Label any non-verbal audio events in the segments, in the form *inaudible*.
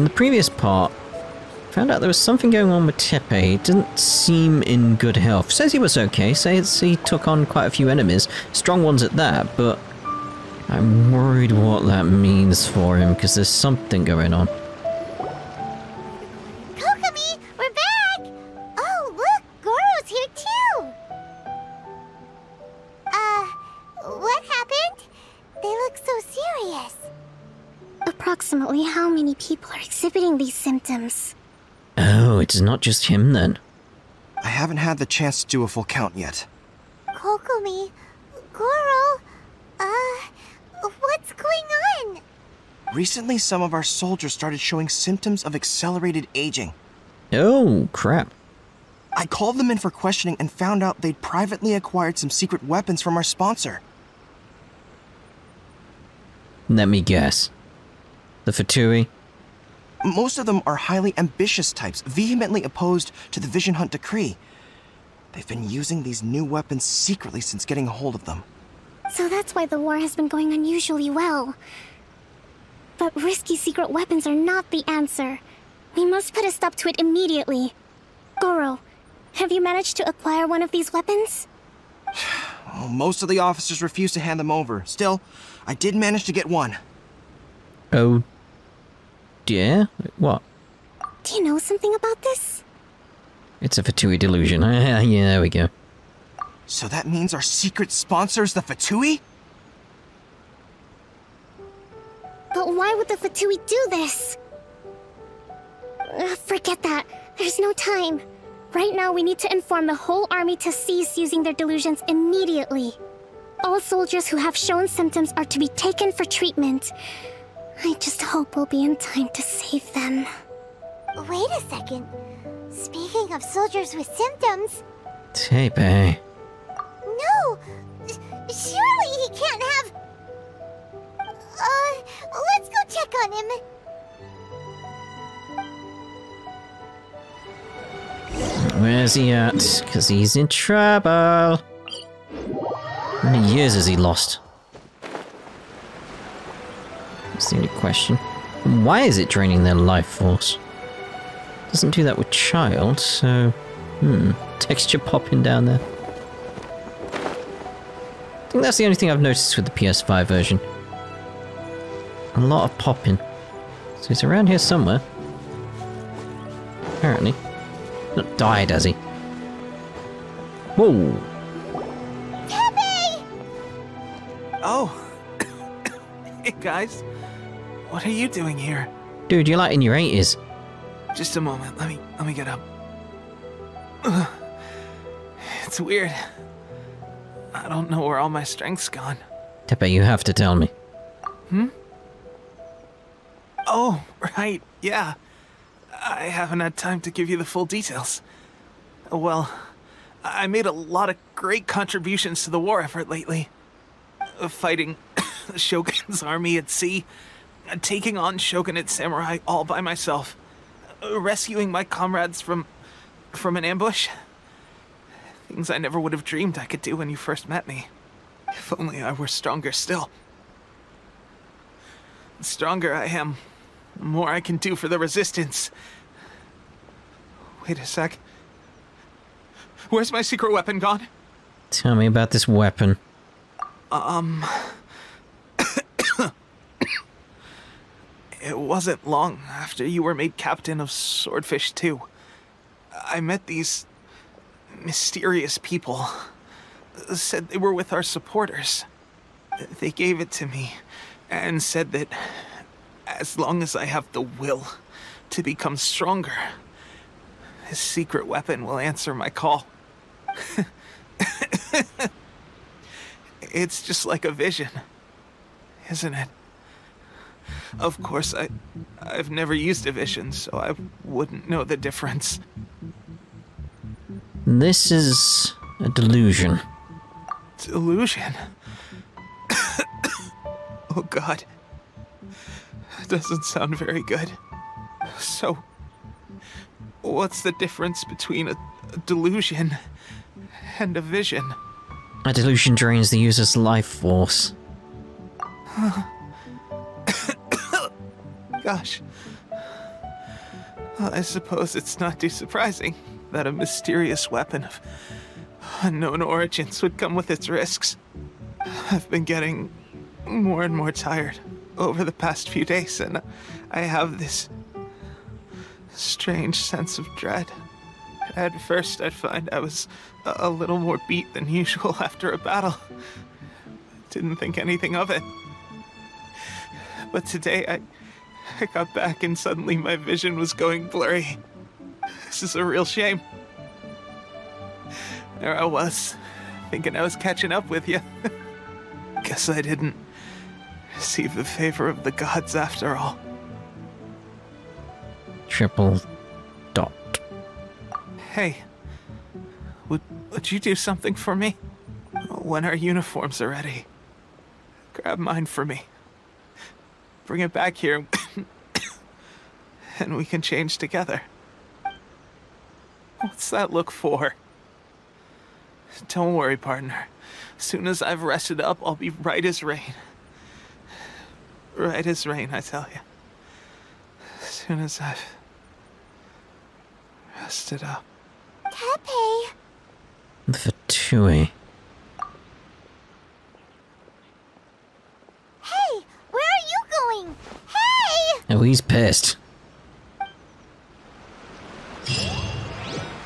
In the previous part, found out there was something going on with Teppei. He didn't seem in good health. Says he was okay, says he took on quite a few enemies, strong ones at that, but I'm worried what that means for him, because there's something going on. It's not just him then. I haven't had the chance to do a full count yet. Kokomi, Goro, uh, what's going on? Recently, some of our soldiers started showing symptoms of accelerated aging. Oh, crap. I called them in for questioning and found out they'd privately acquired some secret weapons from our sponsor. Let me guess. The Fatui? Most of them are highly ambitious types, vehemently opposed to the Vision Hunt decree. They've been using these new weapons secretly since getting a hold of them. So that's why the war has been going unusually well. But risky secret weapons are not the answer. We must put a stop to it immediately. Goro, have you managed to acquire one of these weapons? *sighs* Oh, most of the officers refused to hand them over. Still, I did manage to get one. Oh, dear? What? Do you know something about this? It's a Fatui delusion. *laughs* yeah, there we go. So that means our secret sponsor is the Fatui? But why would the Fatui do this? Uh, forget that. There's no time. Right now, we need to inform the whole army to cease using their delusions immediately. All soldiers who have shown symptoms are to be taken for treatment. I just hope we'll be in time to save them. Wait a second. Speaking of soldiers with symptoms, Teppei. no! Surely he can't have. Uh, let's go check on him. Where's he at? Because he's in trouble. How many years has he lost? That's the only question. Why is it draining their life force? Doesn't do that with Childe, so... Hmm. Texture popping down there. I think that's the only thing I've noticed with the PS5 version. A lot of popping. So he's around here somewhere. Apparently. Not died, has he? Whoa! Pepe! Oh. *coughs* hey guys. What are you doing here? Dude, you're like in your 80s. Just a moment. Let me let me get up. Ugh. It's weird. I don't know where all my strength's gone. Teppei, you have to tell me. Hmm? Oh, right. Yeah. I haven't had time to give you the full details. Well, I made a lot of great contributions to the war effort lately. Fighting *coughs* the Shogun's army at sea, taking on Shogunate samurai all by myself, rescuing my comrades from from an ambush. Things I never would have dreamed I could do when you first met me. If only I were stronger still. The stronger I am, the more I can do for the resistance. Wait a sec. Where's my secret weapon gone? Tell me about this weapon. Um. It wasn't long after you were made captain of Swordfish 2. I met these mysterious people. Said they were with our supporters. They gave it to me and said that as long as I have the will to become stronger, this secret weapon will answer my call. *laughs* It's just like a vision, isn't it? Of course, I, I've never used a vision, so I wouldn't know the difference. This is a delusion. Delusion. *coughs* oh God. That doesn't sound very good. So, what's the difference between a, a delusion and a vision? A delusion drains the user's life force. Gosh. Well, I suppose it's not too surprising that a mysterious weapon of unknown origins would come with its risks. I've been getting more and more tired over the past few days, and I have this strange sense of dread. At first, I'd find I was a, a little more beat than usual *laughs* after a battle. Didn't think anything of it. But today, I, I got back and suddenly my vision was going blurry. This is a real shame. There I was, thinking I was catching up with you. *laughs* Guess I didn't receive the favor of the gods after all. Triple dot. Hey, would would you do something for me? When our uniforms are ready, grab mine for me. Bring it back here, and we can change together. What's that look for? Don't worry, partner. As soon as I've rested up, I'll be right as rain. Right as rain, I tell you. As soon as I've rested up. Teppei! The Fatui. Hey, where are you going? Hey! Oh, he's pissed.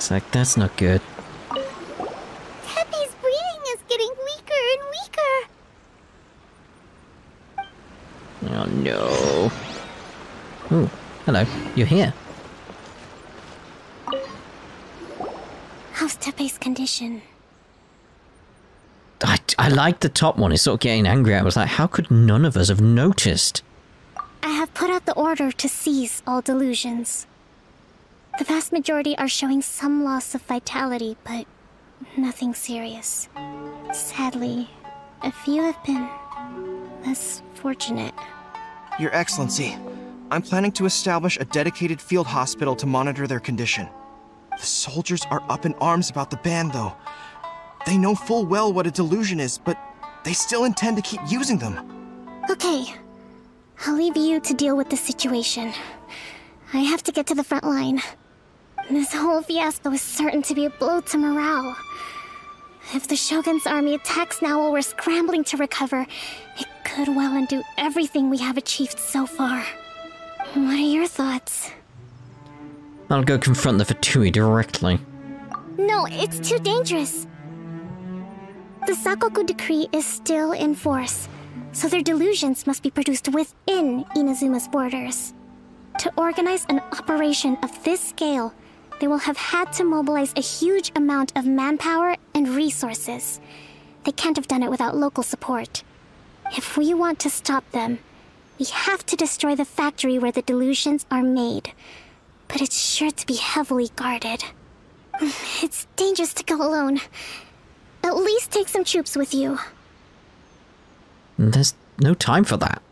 It's like, that's not good. Teppei's breathing is getting weaker and weaker. Oh no. Oh, hello. You're here. How's Teppei's condition? I, I like the top one. It's sort of getting angry. I was like, how could none of us have noticed? I have put out the order to seize all delusions. The vast majority are showing some loss of vitality, but nothing serious. Sadly, a few have been less fortunate. Your Excellency, I'm planning to establish a dedicated field hospital to monitor their condition. The soldiers are up in arms about the ban, though. They know full well what a delusion is, but they still intend to keep using them. Okay, I'll leave you to deal with the situation. I have to get to the front line. This whole fiasco is certain to be a blow to morale. If the Shogun's army attacks now while we're scrambling to recover, it could well undo everything we have achieved so far. What are your thoughts? I'll go confront the Fatui directly. No, it's too dangerous. The Sakoku decree is still in force, so their delusions must be produced within Inazuma's borders. To organize an operation of this scale, they will have had to mobilize a huge amount of manpower and resources. They can't have done it without local support. If we want to stop them, we have to destroy the factory where the delusions are made. But it's sure to be heavily guarded. *sighs* It's dangerous to go alone. At least take some troops with you. There's no time for that.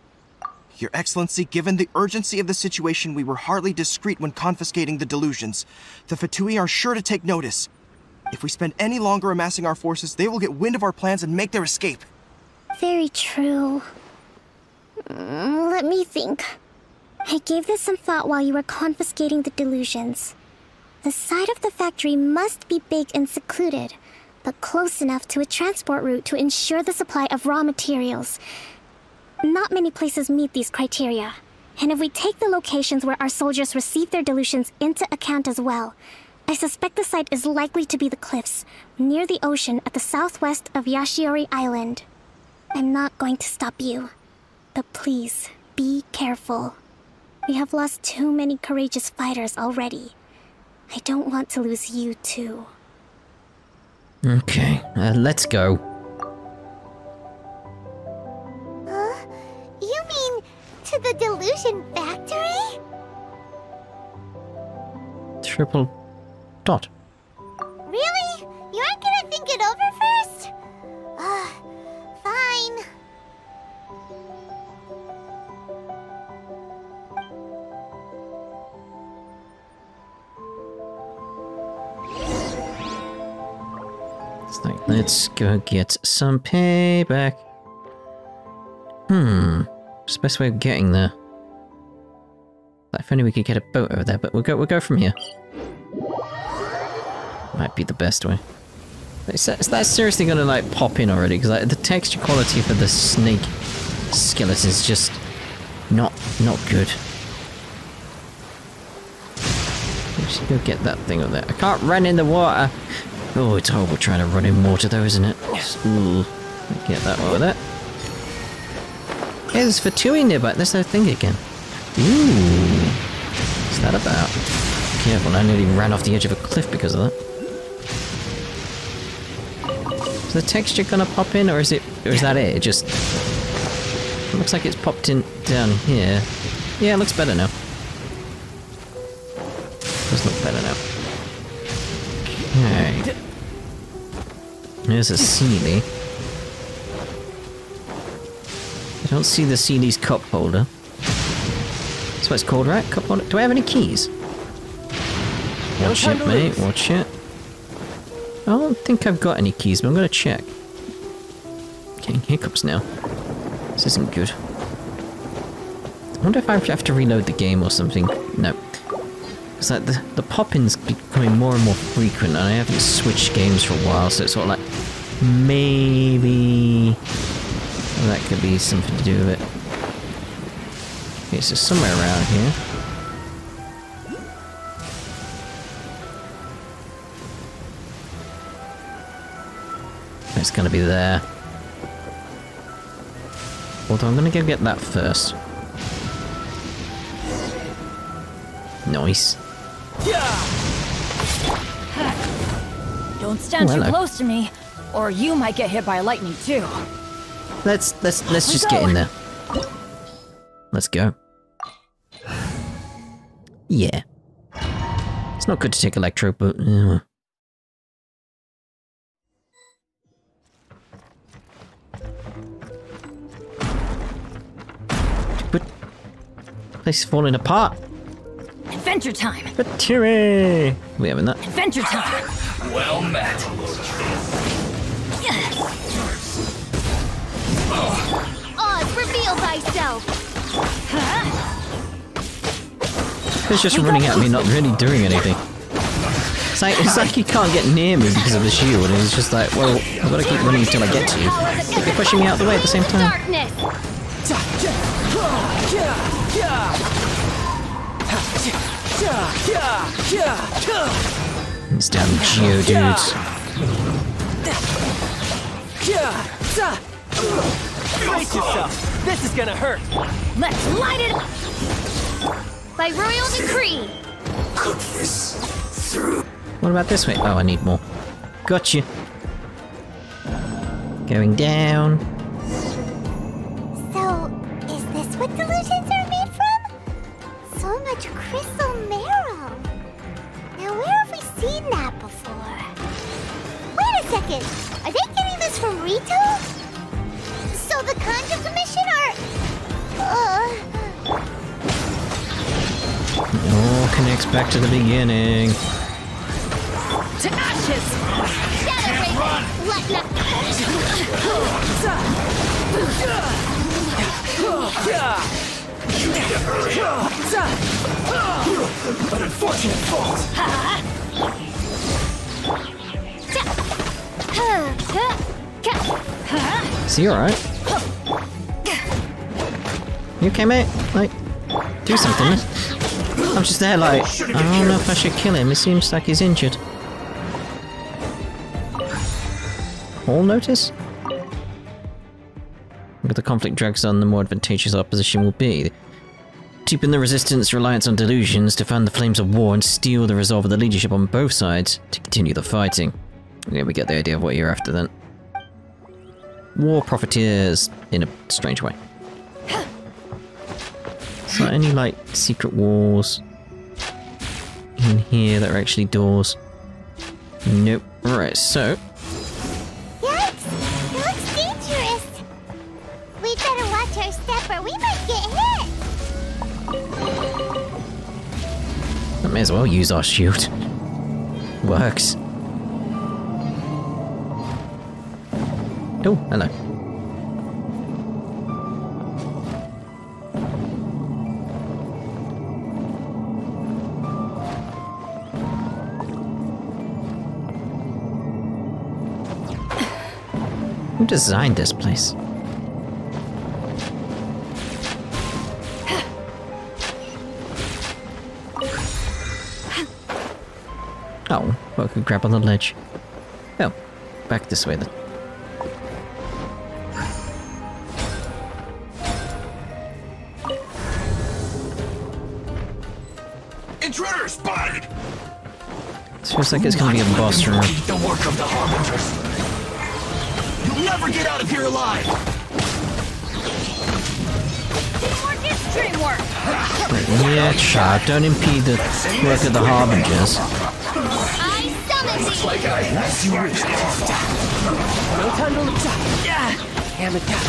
Your Excellency, given the urgency of the situation, we were hardly discreet when confiscating the delusions. The Fatui are sure to take notice. If we spend any longer amassing our forces, they will get wind of our plans and make their escape. Very true. Let me think. I gave this some thought while you were confiscating the delusions. The side of the factory must be big and secluded, but close enough to a transport route to ensure the supply of raw materials. Not many places meet these criteria. And if we take the locations where our soldiers receive their delusions into account as well, I suspect the site is likely to be the cliffs, near the ocean at the southwest of Yashiori Island. I'm not going to stop you. But please, be careful. We have lost too many courageous fighters already. I don't want to lose you too. Okay, uh, let's go. To the delusion factory? Triple dot. Really? You aren't gonna think it over first? Fine. It's like, let's go get some payback. Hmm. What's the best way of getting there? If only we could get a boat over there, but we'll go, we'll go from here. Might be the best way. Is that, is that seriously gonna like pop in already? Because like, the texture quality for the snake skeleton is just not not good. We should go get that thing over there. I can't run in the water. Oh, it's horrible trying to run in water though, isn't it? Ooh. Get that over there. Hey, there's Fatui nearby. There's that thing again. Ooh. What's that about? Careful, I nearly ran off the edge of a cliff because of that. Is the texture gonna pop in, or is it, or is that it? It just it looks like it's popped in down here. Yeah, it looks better now. Does look better now. Okay. There's a Seelie. Don't see the Seelie's cup holder. That's what it's called, right? Cup holder. Do I have any keys? Watch it, mate. Watch it. I don't think I've got any keys, but I'm gonna check. Getting hiccups now. This isn't good. I wonder if I have to reload the game or something. No. It's like the, the pop-ins becoming more and more frequent and I haven't switched games for a while, so it's sort of like maybe that could be something to do with it. Okay, so somewhere around here. It's gonna be there. Although I'm gonna go get that first. Nice. Don't stand too hello. close to me, or you might get hit by lightning too. Let's let's let's just get in there. Let's go. Yeah. It's not good to take electro, but uh, but place is falling apart. Adventure time! But Tiri, we having that? Adventure time! Well met. Oz, reveal thyself! It's just running at me, not really doing anything. It's like, it's like he can't get near me because of the shield, and he's just like, well, I've got to keep running until I get to you. But you're pushing me out of the way at the same time. Darkness! Damn geodudes. Brace yourself. This is gonna hurt. Let's light it up! By royal decree! What about this way? Oh, I need more. Gotcha. Going down. So, is this what delusions are made from? So much crystal marrow. Now, where have we seen that before? Wait a second. Are they getting this from Ritou? So the Kanjou Commission are. Uh, It all connects back to the beginning. To ashes! Shadow Raven! Let not. An unfortunate fault. Is he alright? You okay, mate? Like, do something. I'm just there like, I don't know if I should kill him. It seems like he's injured. All notice? With the conflict drags on, the more advantageous our position will be. Deepen the resistance reliance on delusions to fan the flames of war and steal the resolve of the leadership on both sides to continue the fighting. Yeah, we get the idea of what you're after then. War profiteers in a strange way. Is there any, like, secret walls in here that are actually doors? Nope. Right, so, Yikes! It looks dangerous! We'd better watch our step or we might get hit! I may as well use our shield. Works. Oh, hello. Who designed this place? Oh, well, I could grab on the ledge. Oh, back this way then. Intruder spotted! Feels like it's gonna be a boss room. The work of the Harbingers. You'll never get out of here alive! Teamwork is dreamwork! Yeah, child, don't impede the work of the Harbingers. I summon thee! Like I asked you wish. No time to lose. Yeah. Hammer down.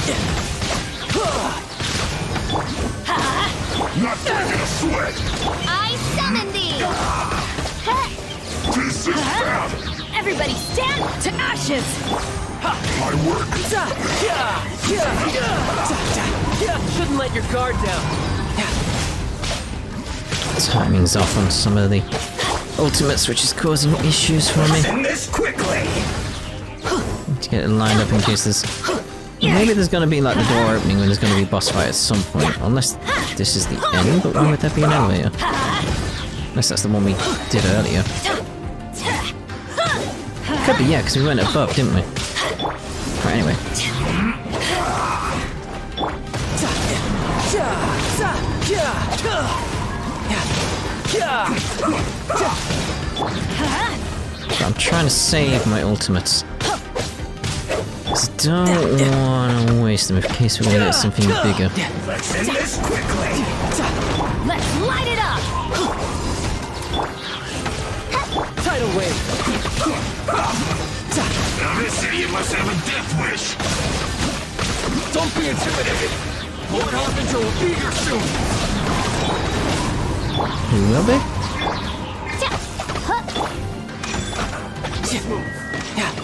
Not breaking a sweat! I summon thee! This is bad! Everybody stand to ashes! My work Yeah. Yeah. Yeah. Yeah. Shouldn't let your guard down. Timing's off on some of the ultimates, which is causing issues for me. in this quickly! to get it lined up in case there's... Maybe there's gonna be like the door opening when there's gonna be a boss fight at some point. Unless this is the end, but why would there be an elevator? Unless that's the one we did earlier. Could be, yeah, because we went above, didn't we? Anyway. I'm trying to save my ultimates. Don't want to waste them in case we're gonna get something bigger. Let's end this quickly! Let's light it up! Tidal wave. Now this idiot must have a death wish! Don't be intimidated. Lord Harbinger will be here soon. He will be?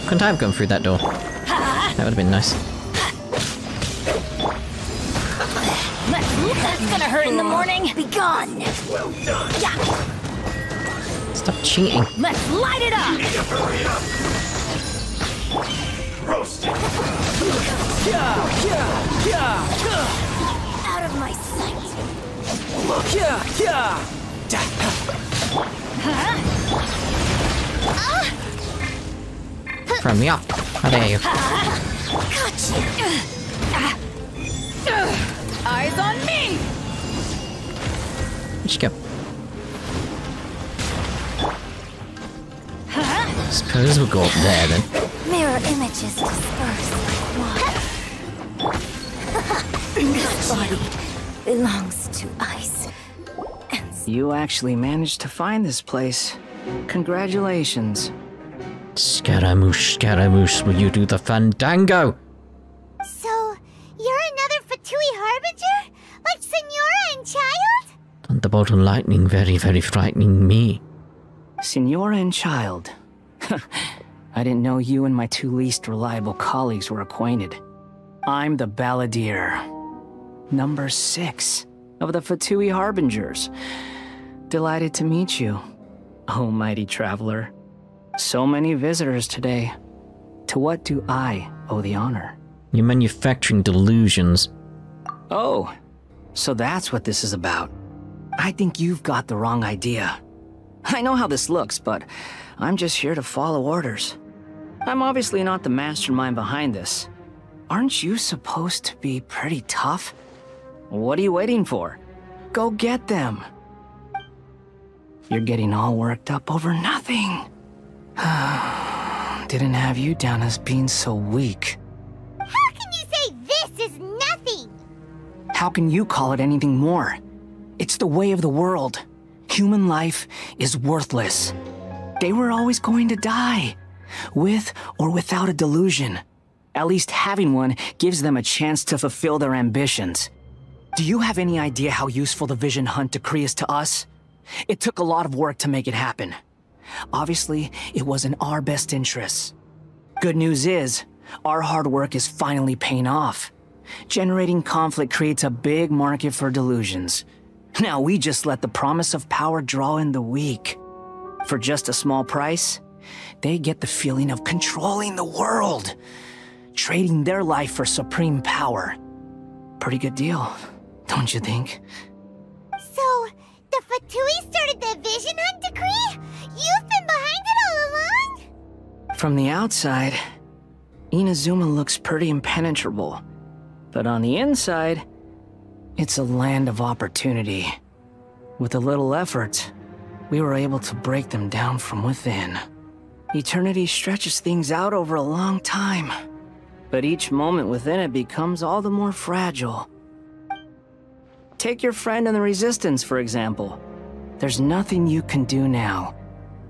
Couldn't I have gone through that door? That would have been nice. That's gonna hurt in the morning! Be gone! Well done! Stop cheating. Let's light it up! Yeah. Out of my sight! Yeah. *laughs* Yeah. From me up. How dare you? Eyes on me! Where'd you go? Suppose we'll go up there then. Mirror images disperse like water. *laughs* this body belongs to ice. You actually managed to find this place. Congratulations. Scaramouche, Scaramouche, will you do the fandango? So, you're another Fatui Harbinger? Like Signora and Childe? Thunderbolt and lightning, very, very frightening me. Signora and Childe. *laughs* I didn't know you and my two least reliable colleagues were acquainted. I'm the Balladeer. Number six of the Fatui Harbingers. Delighted to meet you, oh mighty traveler. So many visitors today. To what do I owe the honor? You're manufacturing delusions. Oh, so that's what this is about. I think you've got the wrong idea. I know how this looks, but I'm just here to follow orders. I'm obviously not the mastermind behind this. Aren't you supposed to be pretty tough? What are you waiting for? Go get them. You're getting all worked up over nothing. *sighs* Didn't have you down as being so weak. How can you say this is nothing? How can you call it anything more? It's the way of the world. Human life is worthless. They were always going to die, with or without a delusion. At least having one gives them a chance to fulfill their ambitions. Do you have any idea how useful the Vision Hunt decree is to us? It took a lot of work to make it happen. Obviously, it was in our best interests. Good news is, our hard work is finally paying off. Generating conflict creates a big market for delusions. Now we just let the promise of power draw in the weak. For just a small price, they get the feeling of controlling the world. trading their life for supreme power. Pretty good deal, don't you think? So, the Fatui started the Vision Hunt decree? You've been behind it all along? From the outside, Inazuma looks pretty impenetrable. But on the inside, it's a land of opportunity. With a little effort, we were able to break them down from within. Eternity stretches things out over a long time, but each moment within it becomes all the more fragile. Take your friend in the Resistance, for example. There's nothing you can do now.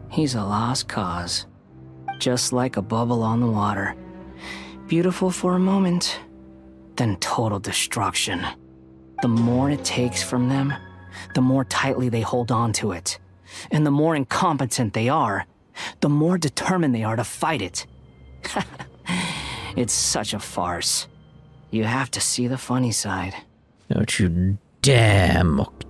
He's a lost cause. Just like a bubble on the water. Beautiful for a moment, then total destruction. The more it takes from them, the more tightly they hold on to it. And the more incompetent they are, the more determined they are to fight it. *laughs* it's such a farce. You have to see the funny side. Don't you dare mock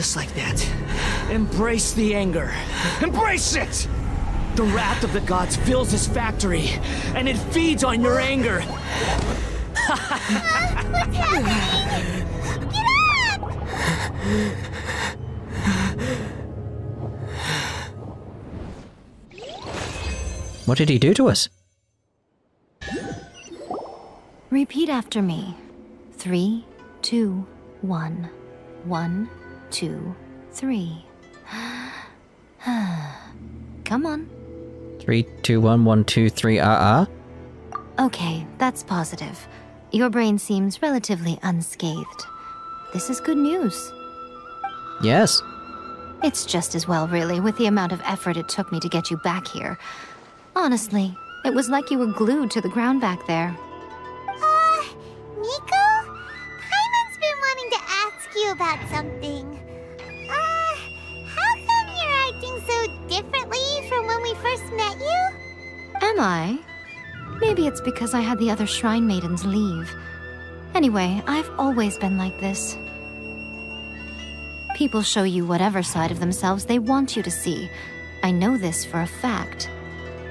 Just like that. Embrace the anger. Embrace it! The wrath of the gods fills this factory, and it feeds on your anger. What's happening? Get up! What did he do to us? Repeat after me. Three, two, one. One, two, three. *sighs* Come on. Three, two, one, one, two, three, ah, ah. Okay, that's positive. Your brain seems relatively unscathed. This is good news. Yes. It's just as well, really, with the amount of effort it took me to get you back here. Honestly, it was like you were glued to the ground back there. Uh, Nico? Paimon's been wanting to ask you about something. Differently from when we first met you? Am I? Maybe it's because I had the other Shrine Maidens leave. Anyway, I've always been like this. People show you whatever side of themselves they want you to see. I know this for a fact.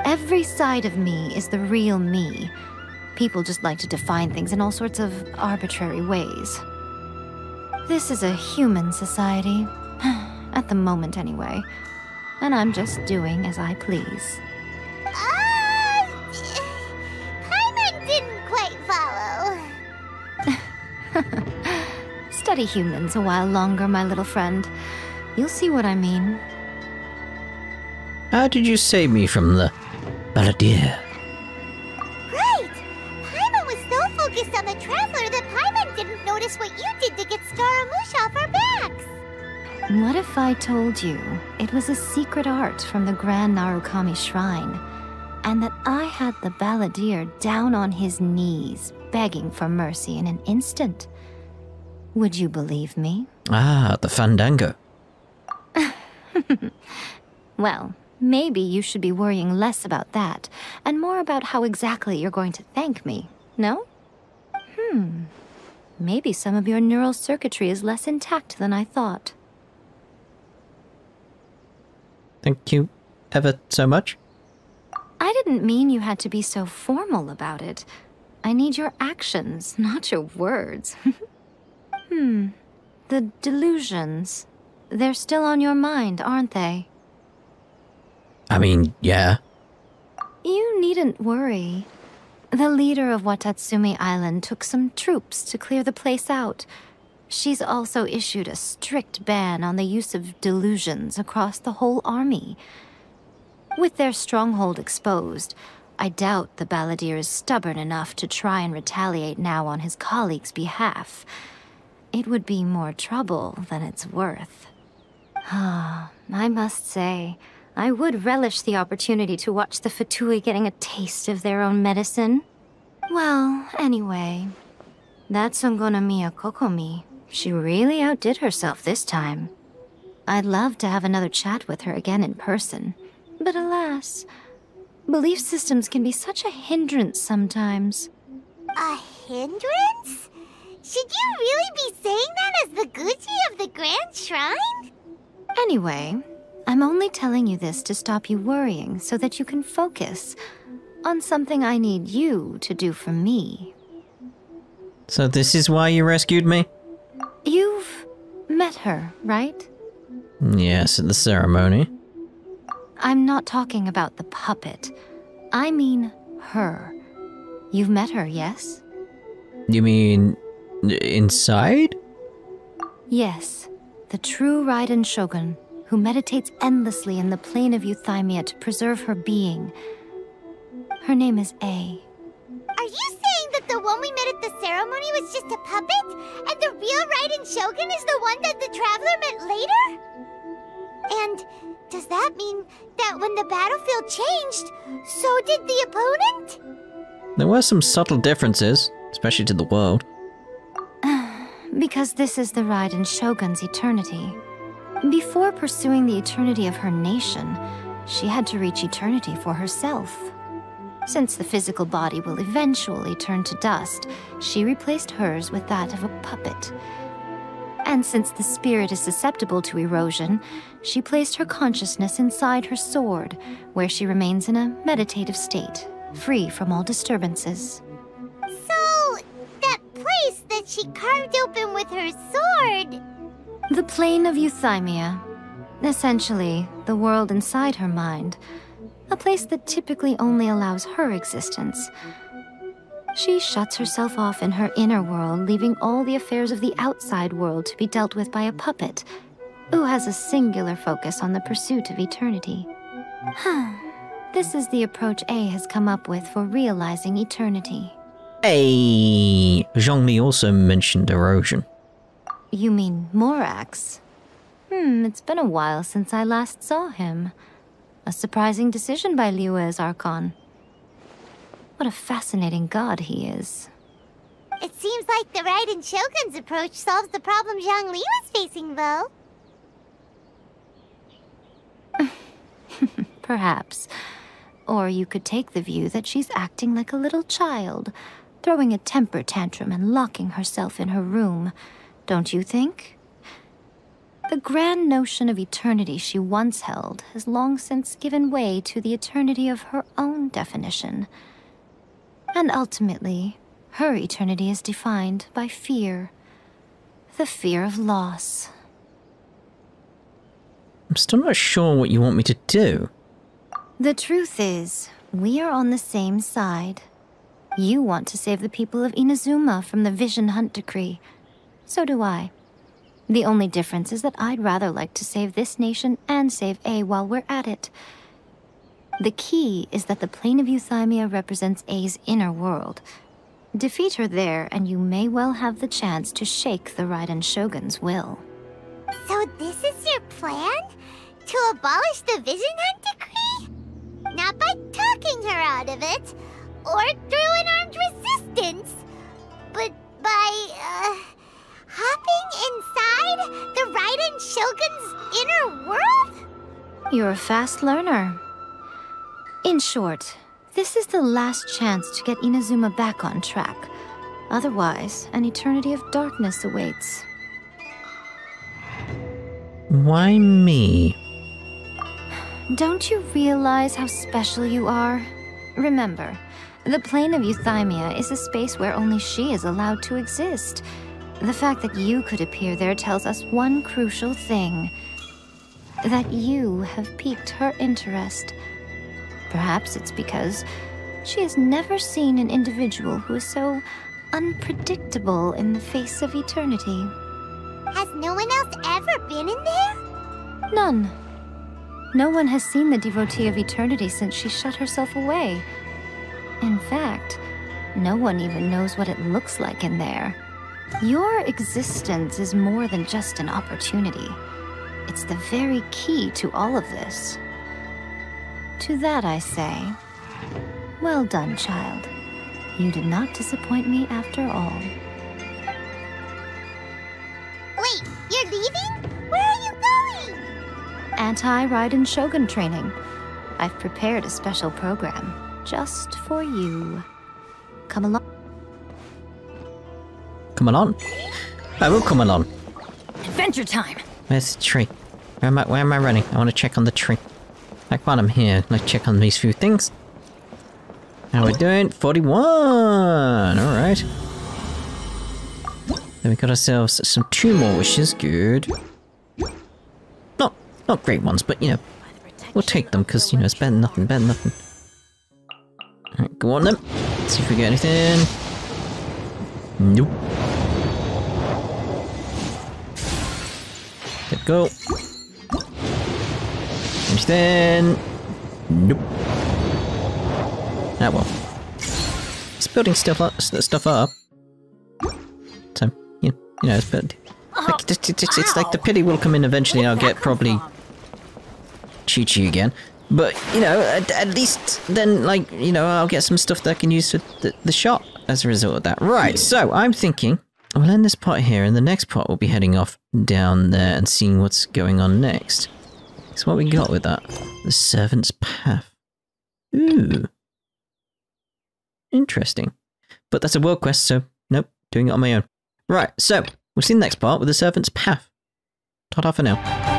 Every side of me is the real me. People just like to define things in all sorts of arbitrary ways. This is a human society. *sighs* At the moment, anyway. And I'm just doing as I please. Uh, Paimon didn't quite follow. *laughs* Study humans a while longer, my little friend. You'll see what I mean. How did you save me from the Balladeer? Right! Paimon was so focused on the Traveler that Paimon didn't notice what you did to get Scaramouche off our backs. What if I told you it was a secret art from the Grand Narukami Shrine, and that I had the balladeer down on his knees, begging for mercy in an instant? Would you believe me? Ah, the Fandango. *laughs* Well, maybe you should be worrying less about that, and more about how exactly you're going to thank me, no? Hmm. Maybe some of your neural circuitry is less intact than I thought. Thank you ever so much. I didn't mean you had to be so formal about it. I need your actions, *laughs* not your words. *laughs* hmm. The delusions. They're still on your mind, aren't they? I mean, yeah. You needn't worry. The leader of Watatsumi Island took some troops to clear the place out. She's also issued a strict ban on the use of delusions across the whole army. With their stronghold exposed, I doubt the balladeer is stubborn enough to try and retaliate now on his colleague's behalf. It would be more trouble than it's worth. Ah, I must say, I would relish the opportunity to watch the Fatui getting a taste of their own medicine. Well, anyway, That's Sangonomiya Kokomi. She really outdid herself this time. I'd love to have another chat with her again in person. But alas, belief systems can be such a hindrance sometimes. A hindrance? Should you really be saying that as the Guuji of the Grand Shrine? Anyway, I'm only telling you this to stop you worrying so that you can focus on something I need you to do for me. So this is why you rescued me? You've met her, right? Yes, at the ceremony. I'm not talking about the puppet. I mean her. You've met her, yes? You mean inside? Yes, the true Raiden Shogun, who meditates endlessly in the plane of Euthymia to preserve her being. Her name is Ei. Are you saying that the one we met at the ceremony was just a puppet? And the real Raiden Shogun is the one that the Traveler met later? And does that mean that when the battlefield changed, so did the opponent? There were some subtle differences, especially to the world. *sighs* Because this is the Raiden Shogun's eternity. Before pursuing the eternity of her nation, she had to reach eternity for herself. Since the physical body will eventually turn to dust, she replaced hers with that of a puppet. And since the spirit is susceptible to erosion, she placed her consciousness inside her sword, where she remains in a meditative state, free from all disturbances. So, that place that she carved open with her sword. The plane of Euthymia. Essentially, the world inside her mind. A place that typically only allows her existence. She shuts herself off in her inner world, leaving all the affairs of the outside world to be dealt with by a puppet, who has a singular focus on the pursuit of eternity. this is the approach Ei has come up with for realizing eternity. Hey, Zhongli also mentioned erosion. You mean Morax? Hmm, it's been a while since I last saw him. A surprising decision by Liyue's Archon. What a fascinating god he is. It seems like the Raiden Shogun's approach solves the problem Zhongli was facing, though. *laughs* Perhaps. Or you could take the view that she's acting like a little child, throwing a temper tantrum and locking herself in her room. Don't you think? The grand notion of eternity she once held has long since given way to the eternity of her own definition. And ultimately, her eternity is defined by fear. The fear of loss. I'm still not sure what you want me to do. The truth is, we are on the same side. You want to save the people of Inazuma from the Vision Hunt decree. So do I. The only difference is that I'd rather like to save this nation and save Ei while we're at it. The key is that the plane of Euthymia represents Ei's inner world. Defeat her there, and you may well have the chance to shake the Raiden Shogun's will. So this is your plan? To abolish the Vision Hunt decree? Not by talking her out of it, or through an armed resistance, but by, uh, hopping inside the Raiden Shogun's inner world? You're a fast learner. In short, this is the last chance to get Inazuma back on track. Otherwise, an eternity of darkness awaits. Why me? Don't you realize how special you are? Remember, the plane of Euthymia is a space where only she is allowed to exist. The fact that you could appear there tells us one crucial thing. That you have piqued her interest. Perhaps it's because she has never seen an individual who is so unpredictable in the face of eternity. Has no one else ever been in there? None. No one has seen the devotee of eternity since she shut herself away. In fact, no one even knows what it looks like in there. Your existence is more than just an opportunity. It's the very key to all of this. To that I say, well done, child. You did not disappoint me after all. Wait, you're leaving? Where are you going? Anti-Raiden Shogun training. I've prepared a special program just for you. Come along. Come along. I will come along. Adventure time! Where's the tree? Where am I, where am I running? I want to check on the tree. Like while I'm here, let's check on these few things. How we doing? 41! Alright. Then we got ourselves some two more wishes. Good. Not, not great ones, but you know, we'll take them because, you know, it's better than nothing, better than nothing. Alright, go on then. Let's see if we get anything. Nope. Let go. Anything? Nope. Ah well. It's building stuff up. Stuff up. So you, you know, it's but like, it's, it's, it's like the pity will come in eventually. and I'll get probably Qiqi again. But you know, at, at least then, like you know, I'll get some stuff that I can use for the, the shop as a result of that. Right. So I'm thinking we'll end this part here, and the next part we'll be heading off down there and seeing what's going on next. So what we got with that? The Servant's Path. Ooh. Interesting. But that's a world quest, so nope, doing it on my own. Right, so we'll see you in the next part with the Servant's Path. Ta-ta for now.